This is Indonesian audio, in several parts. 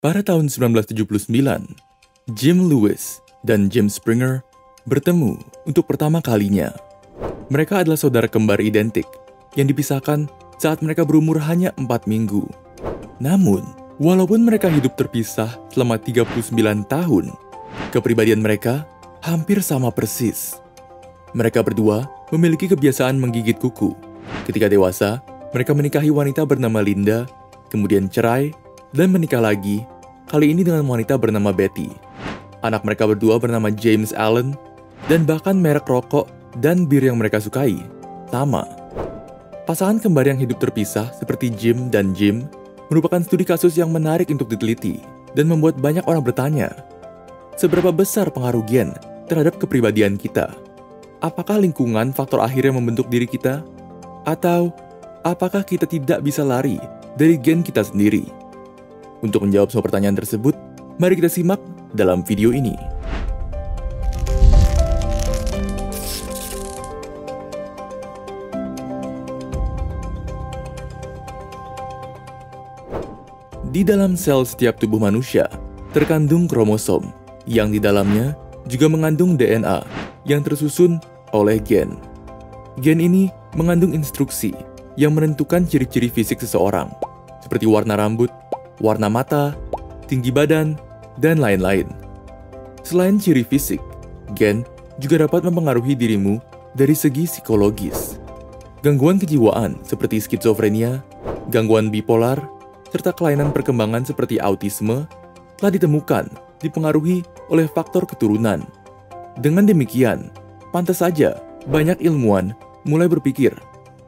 Pada tahun 1979, Jim Lewis dan James Springer bertemu untuk pertama kalinya. Mereka adalah saudara kembar identik yang dipisahkan saat mereka berumur hanya empat minggu. Namun, walaupun mereka hidup terpisah selama 39 tahun, kepribadian mereka hampir sama persis. Mereka berdua memiliki kebiasaan menggigit kuku. Ketika dewasa, mereka menikahi wanita bernama Linda, kemudian cerai, dan menikah lagi, kali ini dengan wanita bernama Betty. Anak mereka berdua bernama James Allen, dan bahkan merek rokok dan bir yang mereka sukai sama. Pasangan kembar yang hidup terpisah seperti Jim dan Jim merupakan studi kasus yang menarik untuk diteliti dan membuat banyak orang bertanya, seberapa besar pengaruh gen terhadap kepribadian kita? Apakah lingkungan faktor akhir yang membentuk diri kita? Atau apakah kita tidak bisa lari dari gen kita sendiri? Untuk menjawab semua pertanyaan tersebut, mari kita simak dalam video ini. Di dalam sel setiap tubuh manusia terkandung kromosom yang di dalamnya juga mengandung DNA yang tersusun oleh gen. Gen ini mengandung instruksi yang menentukan ciri-ciri fisik seseorang, seperti warna rambut, warna mata, tinggi badan, dan lain-lain. Selain ciri fisik, gen juga dapat mempengaruhi dirimu dari segi psikologis. Gangguan kejiwaan seperti skizofrenia, gangguan bipolar, serta kelainan perkembangan seperti autisme telah ditemukan dipengaruhi oleh faktor keturunan. Dengan demikian, pantas saja banyak ilmuwan mulai berpikir,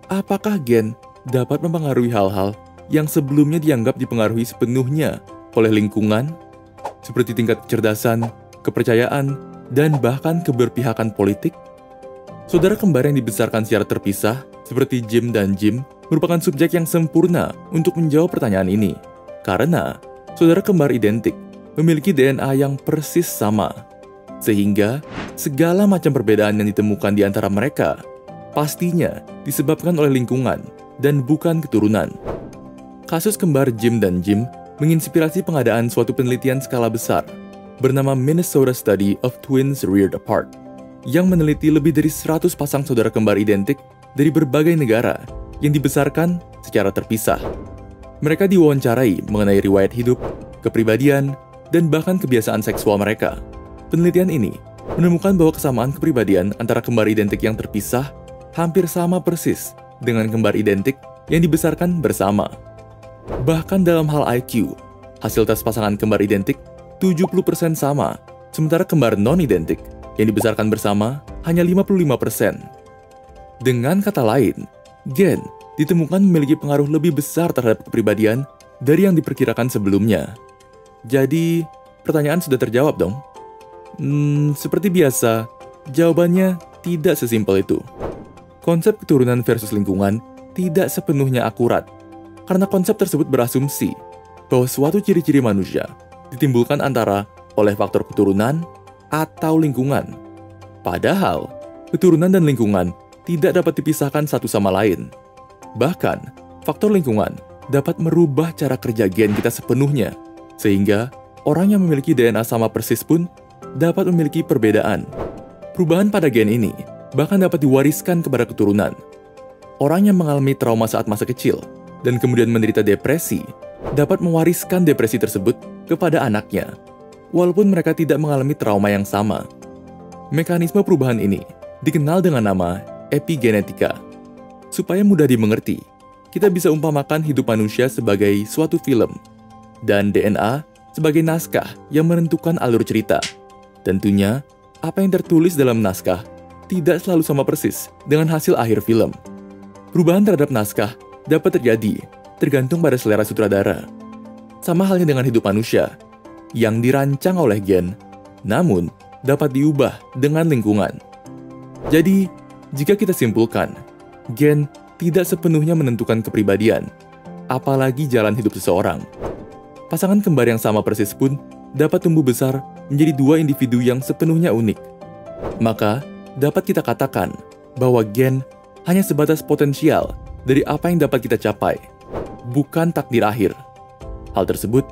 apakah gen dapat mempengaruhi hal-hal yang sebelumnya dianggap dipengaruhi sepenuhnya oleh lingkungan, seperti tingkat kecerdasan, kepercayaan, dan bahkan keberpihakan politik? Saudara kembar yang dibesarkan secara terpisah, seperti Jim dan Jim, merupakan subjek yang sempurna untuk menjawab pertanyaan ini. Karena saudara kembar identik memiliki DNA yang persis sama. Sehingga segala macam perbedaan yang ditemukan di antara mereka pastinya disebabkan oleh lingkungan dan bukan keturunan. Kasus kembar Jim dan Jim menginspirasi pengadaan suatu penelitian skala besar bernama Minnesota Study of Twins Reared Apart yang meneliti lebih dari 100 pasang saudara kembar identik dari berbagai negara yang dibesarkan secara terpisah. Mereka diwawancarai mengenai riwayat hidup, kepribadian, dan bahkan kebiasaan seksual mereka. Penelitian ini menemukan bahwa kesamaan kepribadian antara kembar identik yang terpisah hampir sama persis dengan kembar identik yang dibesarkan bersama. Bahkan dalam hal IQ, hasil tes pasangan kembar identik 70% sama, sementara kembar non-identik yang dibesarkan bersama hanya 55%. Dengan kata lain, gen ditemukan memiliki pengaruh lebih besar terhadap kepribadian dari yang diperkirakan sebelumnya. Jadi, pertanyaan sudah terjawab dong? Hmm, seperti biasa, jawabannya tidak sesimpel itu. Konsep keturunan versus lingkungan tidak sepenuhnya akurat, karena konsep tersebut berasumsi bahwa suatu ciri-ciri manusia ditimbulkan antara oleh faktor keturunan atau lingkungan. Padahal, keturunan dan lingkungan tidak dapat dipisahkan satu sama lain. Bahkan, faktor lingkungan dapat merubah cara kerja gen kita sepenuhnya, sehingga orang yang memiliki DNA sama persis pun dapat memiliki perbedaan. Perubahan pada gen ini bahkan dapat diwariskan kepada keturunan. Orang yang mengalami trauma saat masa kecil dan kemudian menderita depresi dapat mewariskan depresi tersebut kepada anaknya walaupun mereka tidak mengalami trauma yang sama. Mekanisme perubahan ini dikenal dengan nama epigenetika. Supaya mudah dimengerti, kita bisa umpamakan hidup manusia sebagai suatu film, dan DNA sebagai naskah yang menentukan alur cerita. Tentunya, apa yang tertulis dalam naskah tidak selalu sama persis dengan hasil akhir film. Perubahan terhadap naskah dapat terjadi tergantung pada selera sutradara. Sama halnya dengan hidup manusia, yang dirancang oleh gen, namun dapat diubah dengan lingkungan. Jadi, jika kita simpulkan, gen tidak sepenuhnya menentukan kepribadian, apalagi jalan hidup seseorang. Pasangan kembar yang sama persis pun dapat tumbuh besar menjadi dua individu yang sepenuhnya unik. Maka, dapat kita katakan bahwa gen hanya sebatas potensial dari apa yang dapat kita capai, bukan takdir akhir. Hal tersebut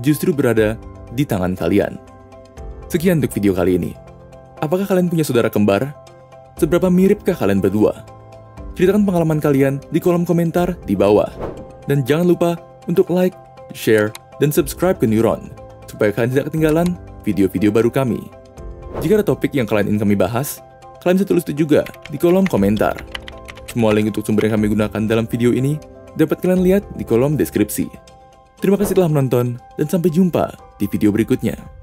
justru berada di tangan kalian. Sekian untuk video kali ini. Apakah kalian punya saudara kembar? Seberapa miripkah kalian berdua? Ceritakan pengalaman kalian di kolom komentar di bawah. Dan jangan lupa untuk like, share, dan subscribe ke Neuron, supaya kalian tidak ketinggalan video-video baru kami. Jika ada topik yang kalian ingin kami bahas, kalian bisa tulis itu juga di kolom komentar. Semua link untuk sumber yang kami gunakan dalam video ini dapat kalian lihat di kolom deskripsi. Terima kasih telah menonton, dan sampai jumpa di video berikutnya.